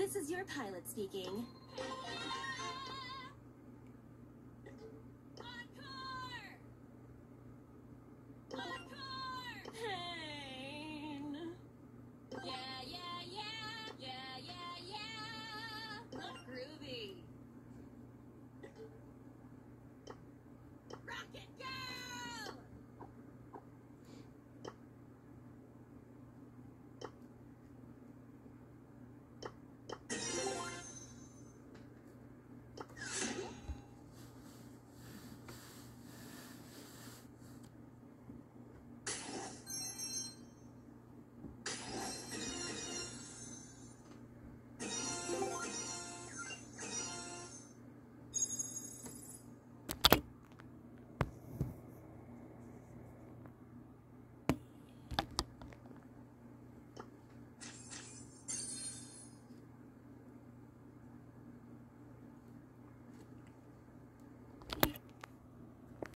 This is your pilot speaking.